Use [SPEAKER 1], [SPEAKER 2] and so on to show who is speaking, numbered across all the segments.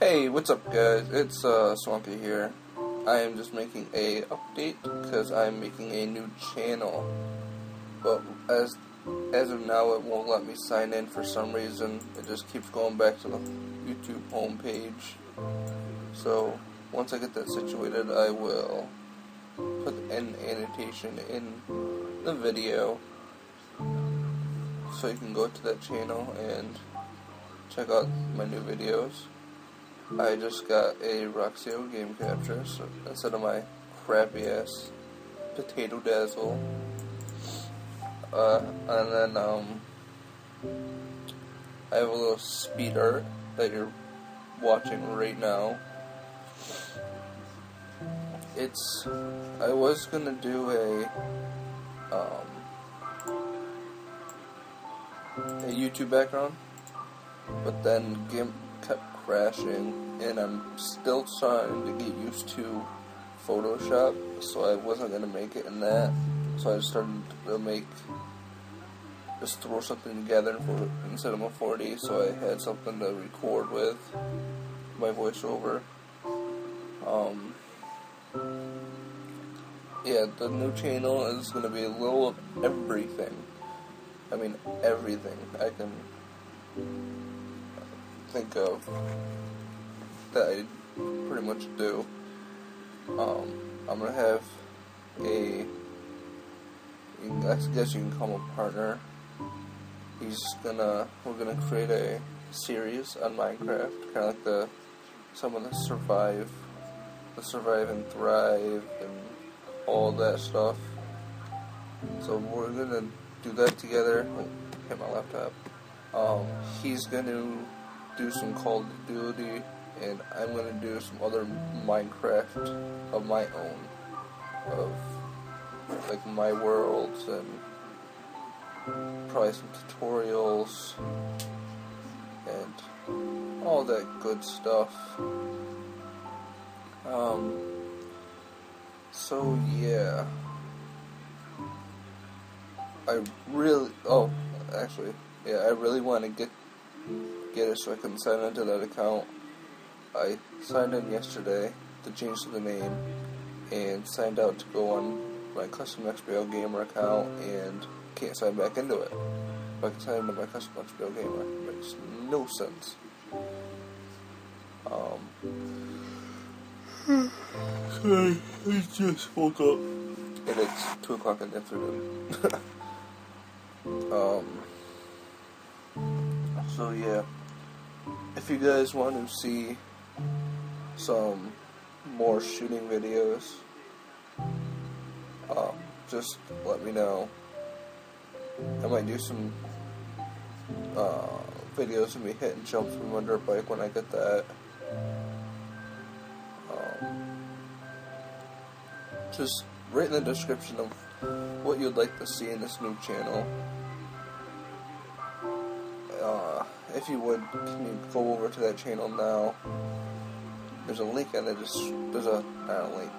[SPEAKER 1] Hey, what's up guys? It's uh, Swanky here. I am just making a update because I'm making a new channel. But as as of now, it won't let me sign in for some reason. It just keeps going back to the YouTube homepage. So once I get that situated, I will put an annotation in the video so you can go to that channel and check out my new videos. I just got a Roxio game capture so instead of my crappy ass potato dazzle. Uh, and then um, I have a little speed art that you're watching right now. It's I was gonna do a um, a YouTube background, but then GIMP kept crashing, and I'm still trying to get used to Photoshop, so I wasn't gonna make it in that. So I started to make just throw something together instead of a 40, so I had something to record with my voiceover. Um, yeah, the new channel is to be a little of everything. I mean, everything I can think of that I pretty much do. Um, I'm gonna have a, I guess you can call him a partner. He's gonna, we're gonna create a series on Minecraft, kind of like the, some of the survive, the survive and thrive and all that stuff. So we're gonna do that together. Oh, hit my laptop. Um, he's gonna do some Call of Duty, and I'm gonna do some other Minecraft of my own, of like my worlds and probably some tutorials and all that good stuff. Um, so yeah. I really, oh, actually, yeah, I really want to get get it so I can sign into that account. I signed in yesterday to change the name and signed out to go on my custom XBL Gamer account and can't sign back into it. If I can sign into my custom XBL Gamer, it makes no sense. Um, sorry, I just woke up and it's 2 o'clock in the afternoon. Um, so yeah, if you guys want to see some more shooting videos, um, just let me know. I might do some uh, videos of me hitting jumps from my dirt bike when I get that. Um, just write in the description of what you'd like to see in this new channel. If you would, can you go over to that channel now? There's a link and it there's a not a link.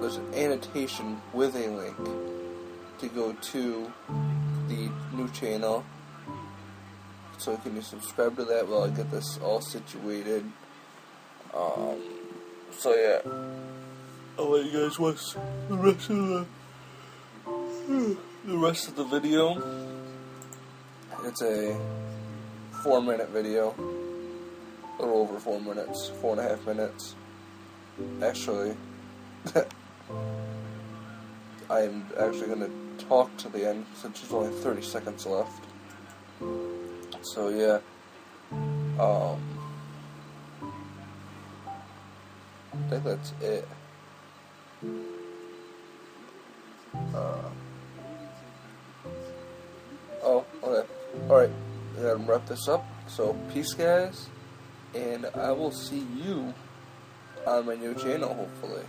[SPEAKER 1] There's an annotation with a link to go to the new channel. So can you subscribe to that while I get this all situated? Um, so yeah, I'll let you guys watch the rest of the the rest of the video. It's a four minute video. A little over four minutes. Four and a half minutes. Actually, I am actually going to talk to the end since there's only 30 seconds left. So, yeah. Um, I think that's it. Uh, oh, okay. Alright, I gotta wrap this up. So, peace, guys, and I will see you on my new channel, hopefully.